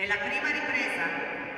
È la prima ripresa.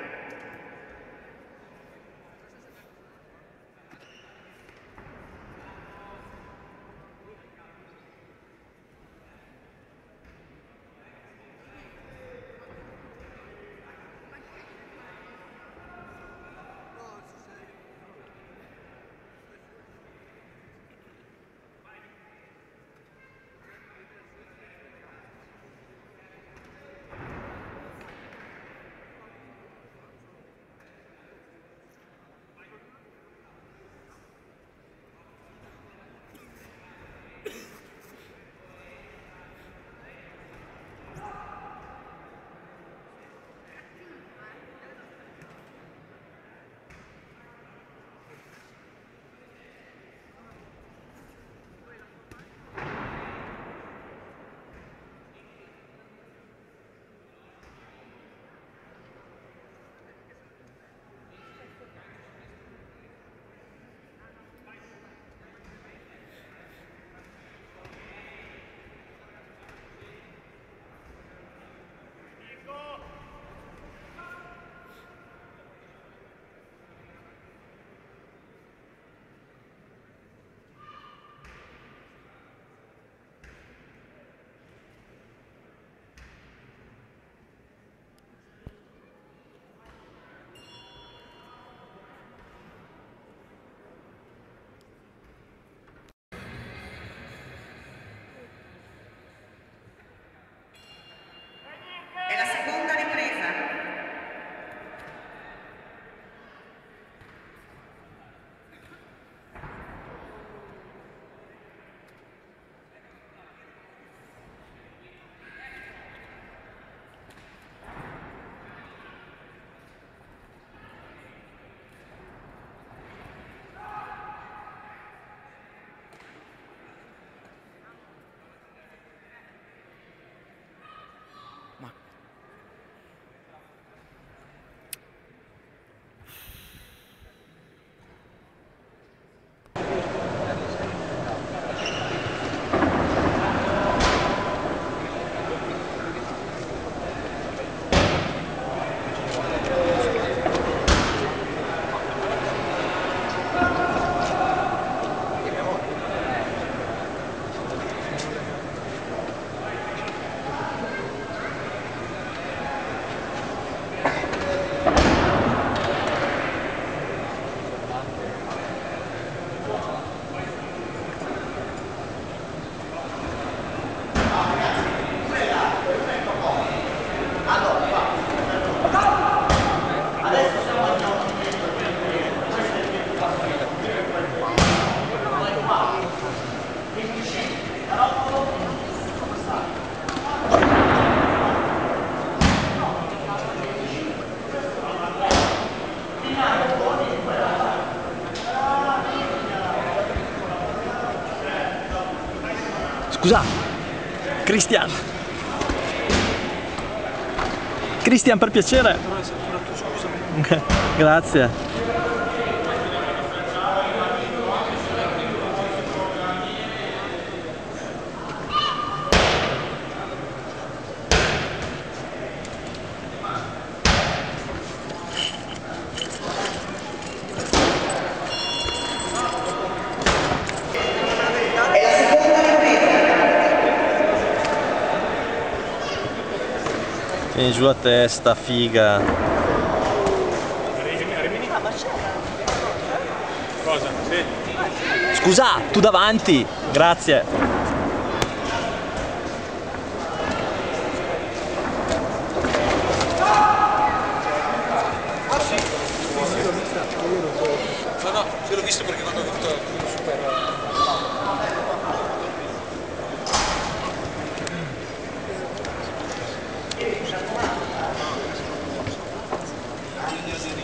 Scusa, Cristian. Cristian, per piacere. Grazie. Vieni giù la testa, figa. Cosa? Sì. Scusa, tu davanti. Grazie. No, no, se l'ho visto perché quando ho venuto